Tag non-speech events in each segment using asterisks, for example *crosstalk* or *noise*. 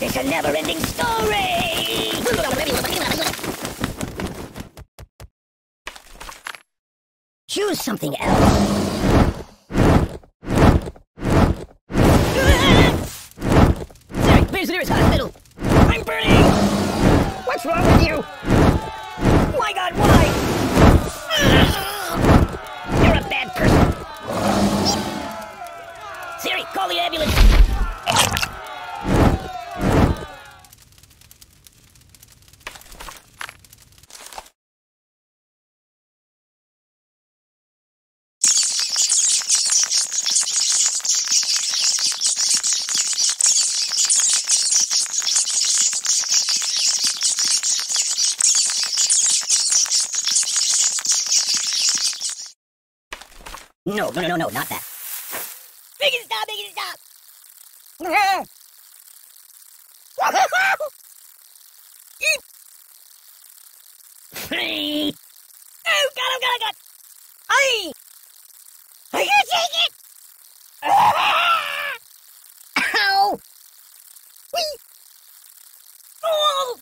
It's a never-ending story! Choose something else. Nearest hospital? I'm burning! What's wrong with you? My god, why? You're a bad person. Siri, call the ambulance. No, no, no, no, no, not that. Make it stop, make it stop! *laughs* Hey! Oh, God, oh, God, oh, God! Hey! Are you take it? Ow! Whee! Oh!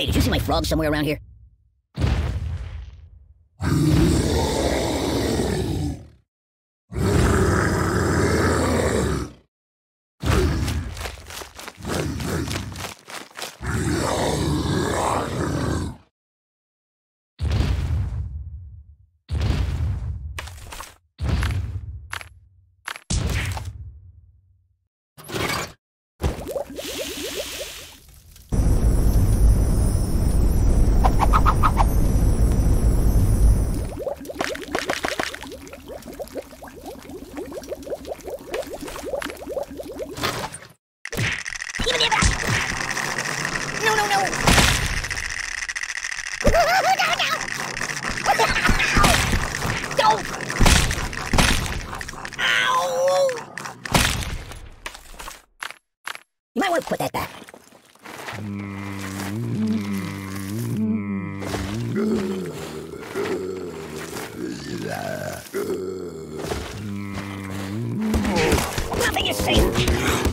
Hey, did you see my frog somewhere around here? Nothing is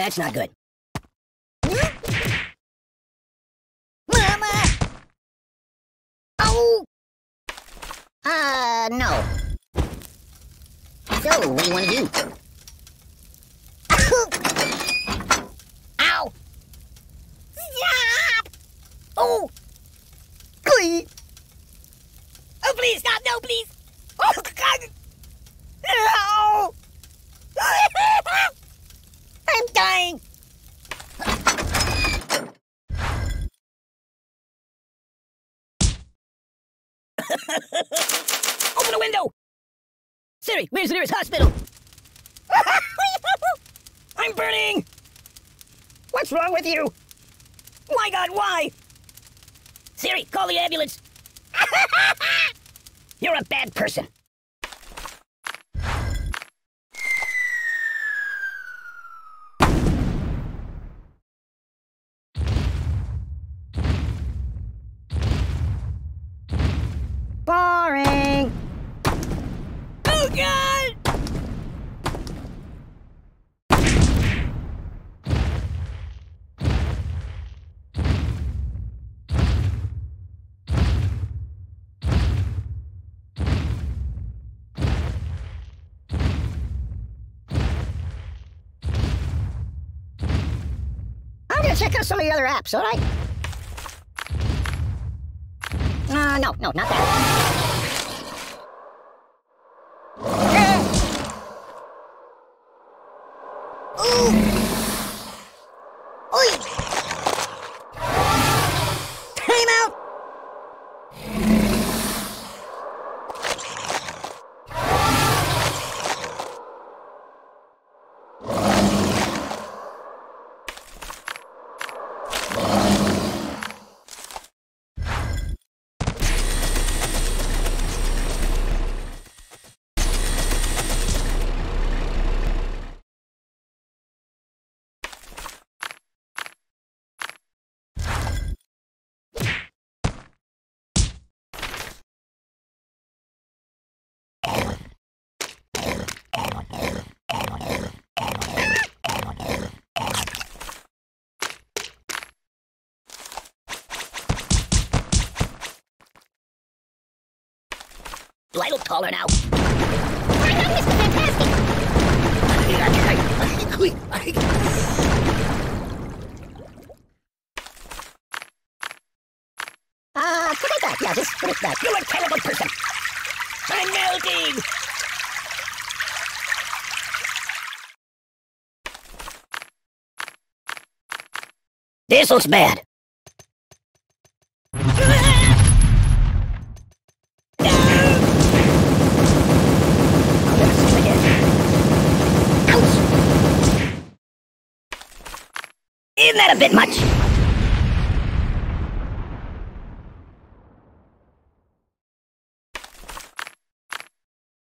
That's not good. Mama! Oh! Uh, no. So, what do you want to do? Ow! Stop! Oh! Please! Oh, please, stop! No, please! Oh, God! No! *laughs* I'm dying! *laughs* Open the window! Siri, where's the nearest hospital? *laughs* I'm burning! What's wrong with you? My god, why? Siri, call the ambulance! *laughs* You're a bad person. Boring! Oh god! Check out some of the other apps, all right? Uh, no, no, not that. Do I look taller now? I know, Mr. Fantastic! Uh, put it back. Yeah, just put it back. You're a terrible person. I'm melting! This looks bad. Isn't that a bit much?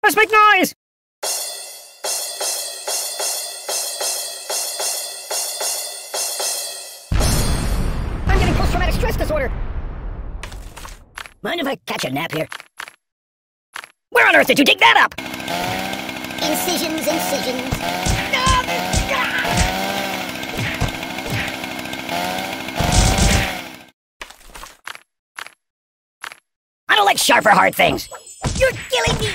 Let's make noise! I'm getting post-traumatic stress disorder. Mind if I catch a nap here? Where on earth did you dig that up? Incisions, incisions. Don't like sharp or hard things. You're killing me!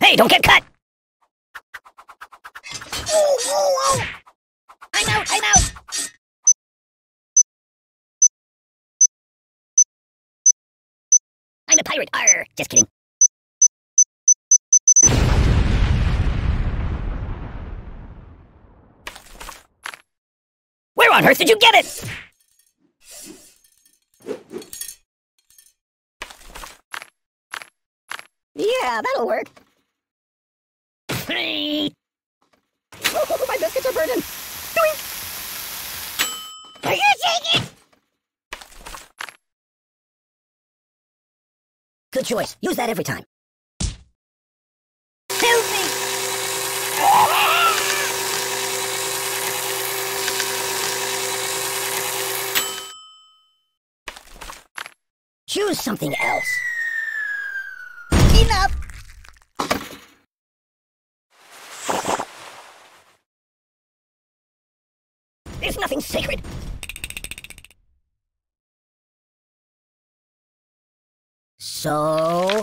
Hey, don't get cut! I'm out, I'm out! I'm a pirate, arr! Just kidding. Where on earth did you get it? Yeah, that'll work. Hey. Oh, oh, oh my biscuits are burning. Doink. Are you taking it? Good choice. Use that every time. Choose something else. Enough! There's nothing sacred. So...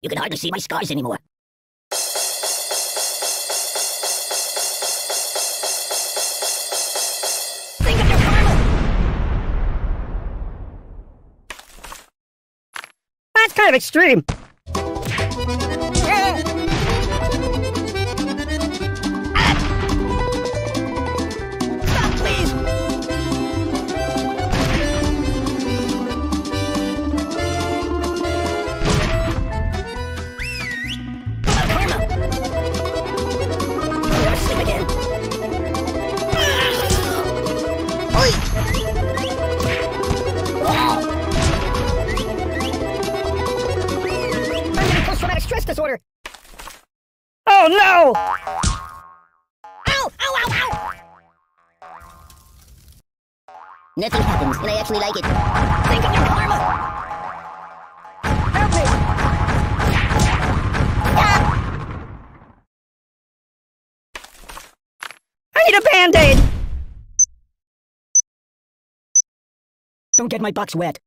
You can hardly see my scars anymore. Think of your karma! That's kind of extreme. and I actually like it. Think of your karma! Help me! Ah! I need a band-aid! Don't get my box wet.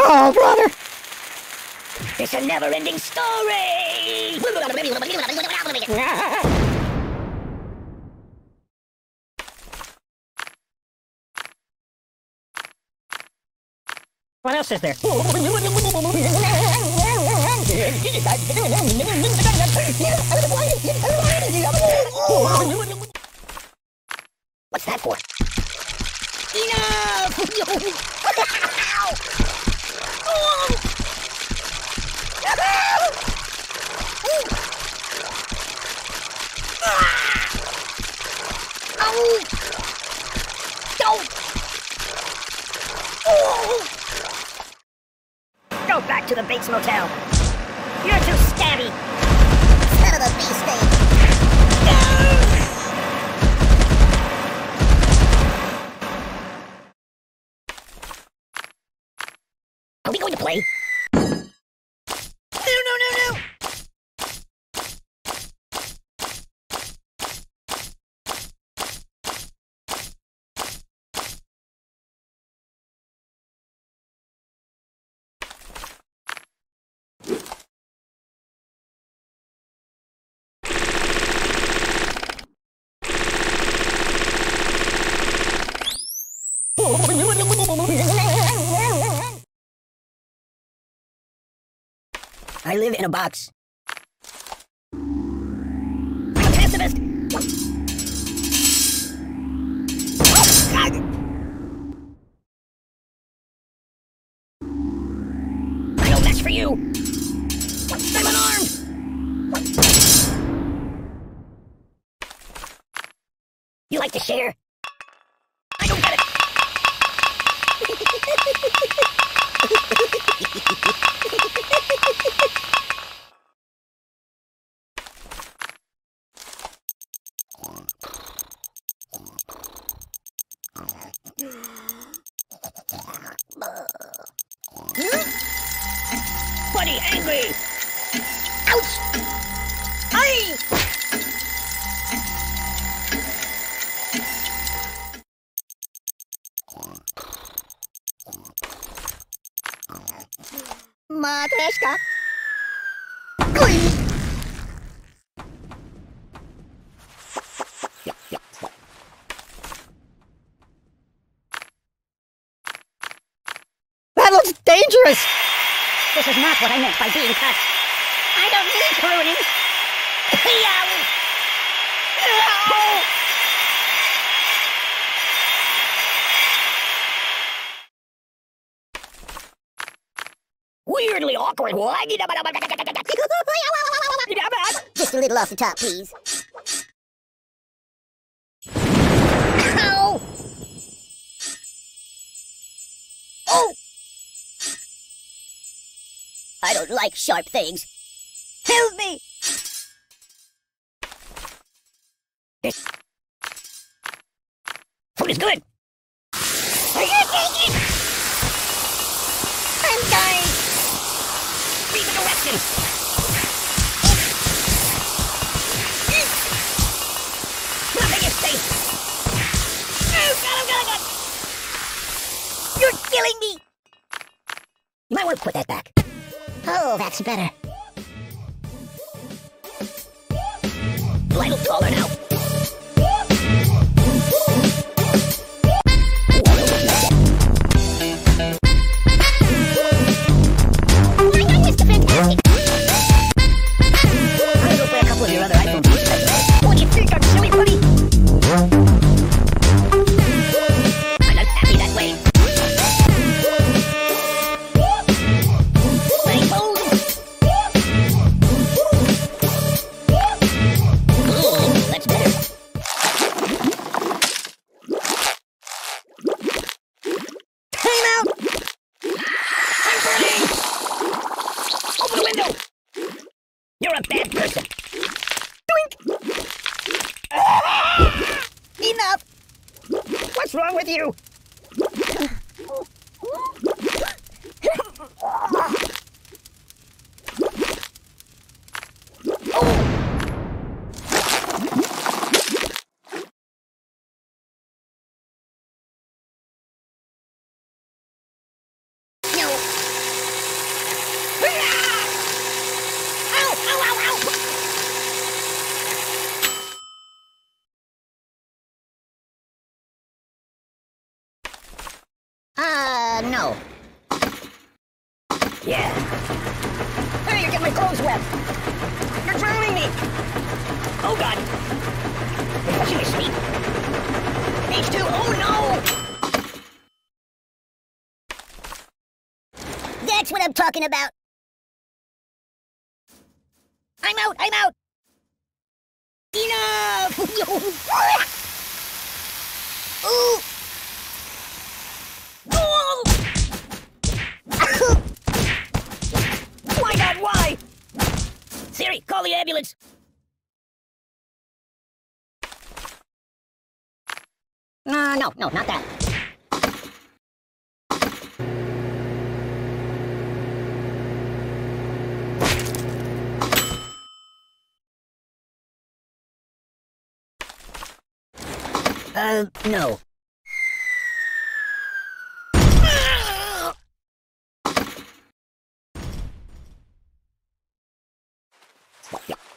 Oh, brother! It's a never-ending story! What else is there? What's that for? Enough! *laughs* I live in a box. I'm a pacifist! I no match for you! You like to share? That looks dangerous! This is not what I meant by being cut. I don't need pruning! yeah! Awkward. *laughs* Just a little off the top, please. Ow! Oh! I don't like sharp things. Help me! This food is good. Are you taking? I'm dying. Read the directions. You're killing me. You might want to put that back. Oh, that's better. I look taller now. Uh, no. Yeah. Hey, you're getting my clothes wet. You're drowning me. Oh, God. You're pushing me, sweet. H2, oh, no. That's what I'm talking about. I'm out, I'm out. Enough. *laughs* Ooh! *laughs* Why God, why? Siri, call the ambulance. Uh, no, no, not that. Uh, no.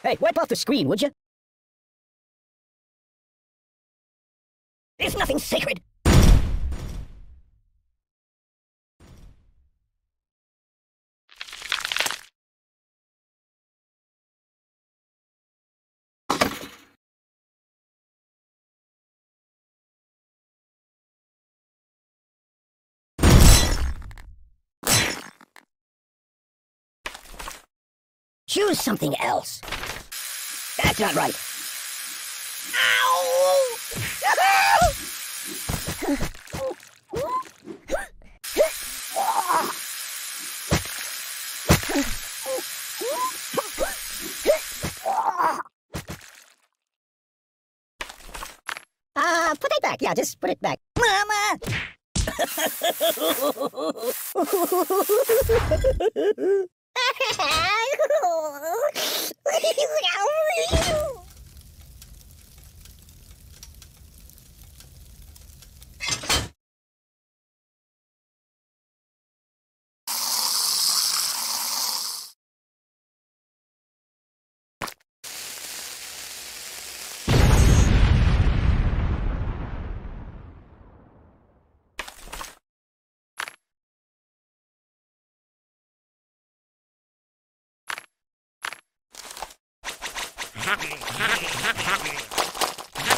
Hey, wipe off the screen, would you? There's nothing sacred. Choose something else. That's not right. Ow! Uh, put it back. Yeah, just put it back. Mama! *laughs* *laughs* Ui, ui, ui, ui.